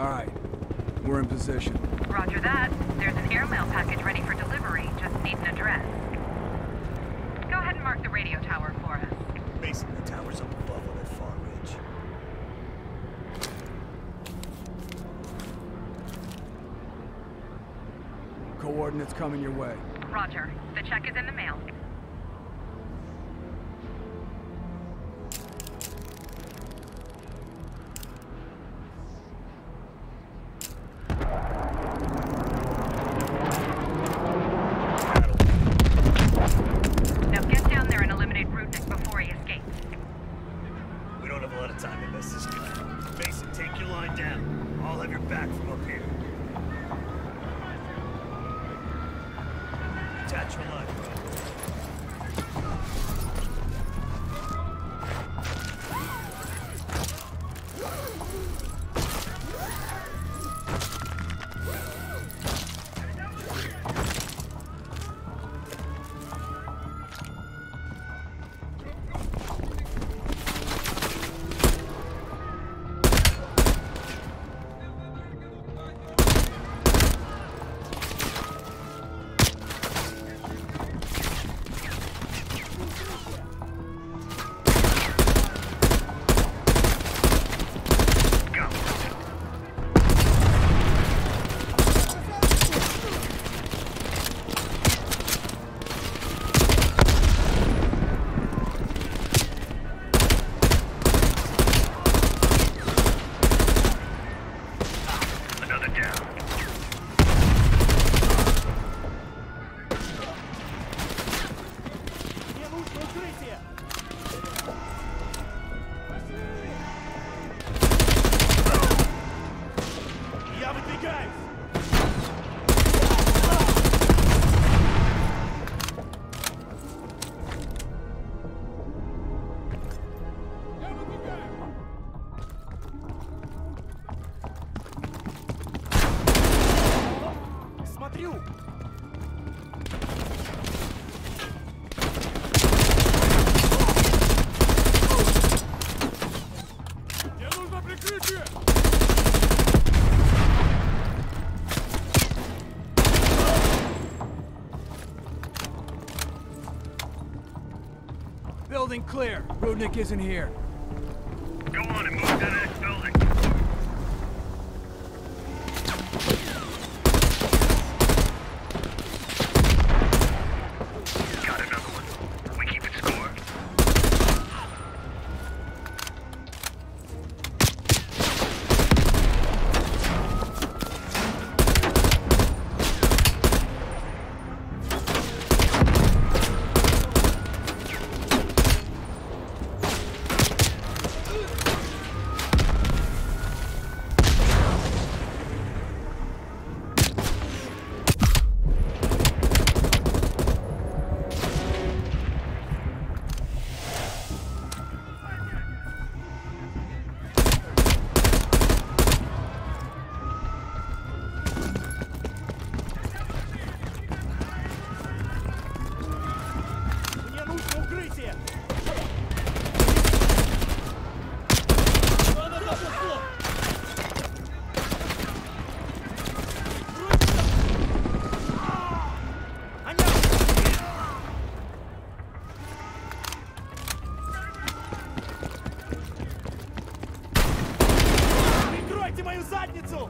All right. We're in position. Roger that. There's an airmail package ready for delivery. Just need an address. Go ahead and mark the radio tower for us. Mason, the tower's up above on that far ridge. Coordinates coming your way. Roger. The check is in the mail. Building clear. Rudnick isn't here. Go on and move to 走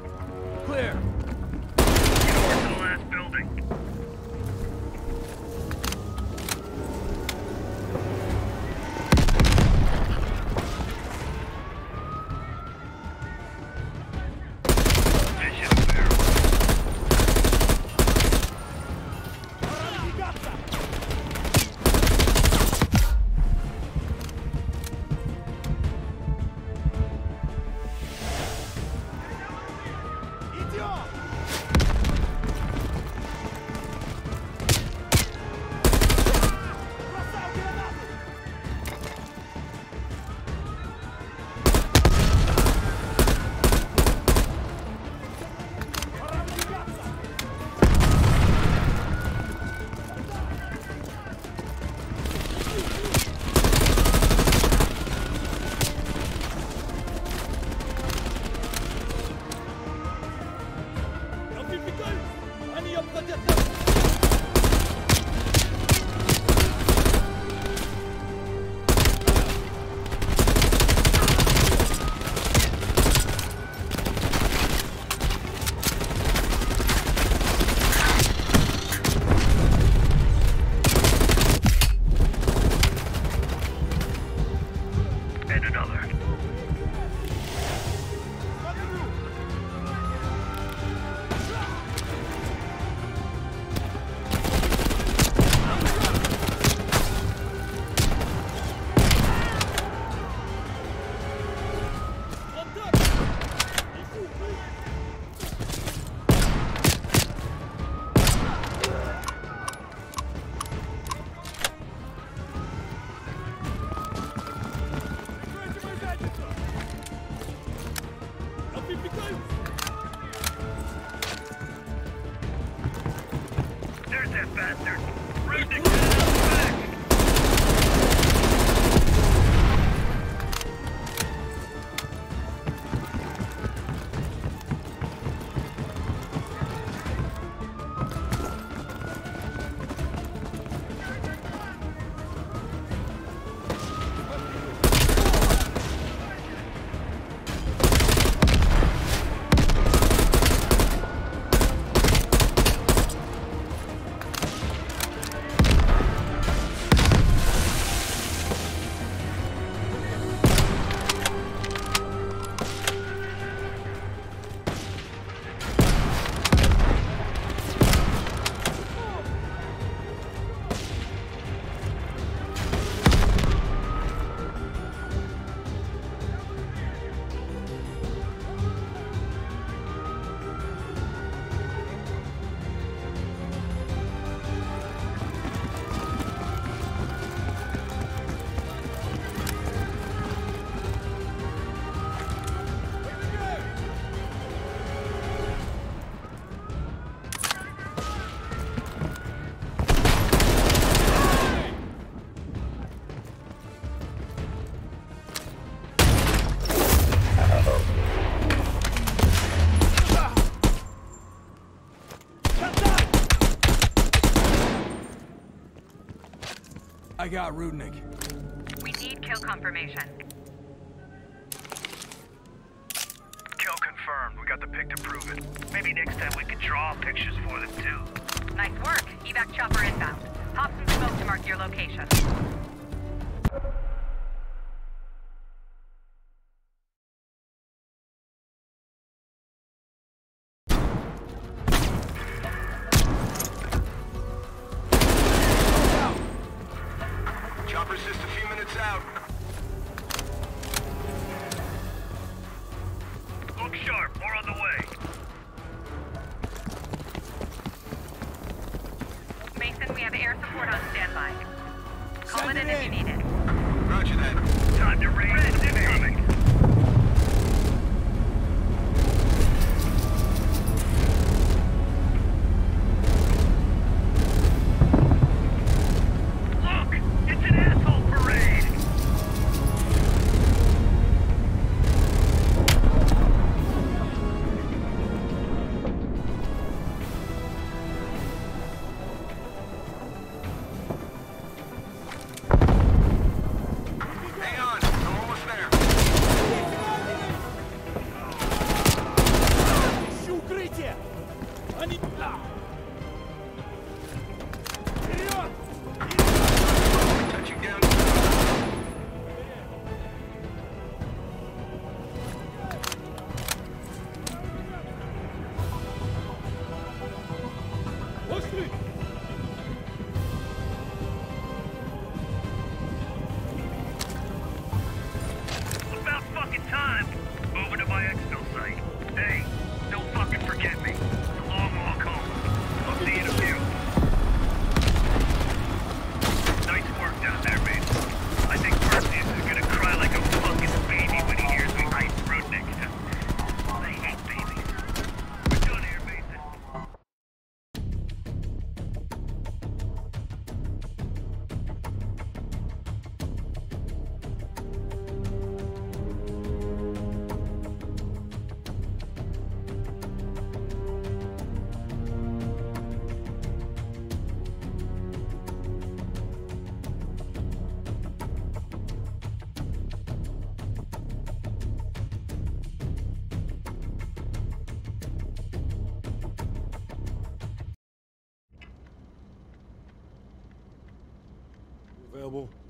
I got Rudnick. We need kill confirmation. Kill confirmed. We got the pic to prove it. Maybe next time we can draw pictures for them too. Nice work. Evac chopper inbound. Pop some smoke to mark your location. Look sharp. More on the way. Mason, we have air support on standby. Call Send it it in if you need it. Roger that. Time to raise Red incoming. é bom.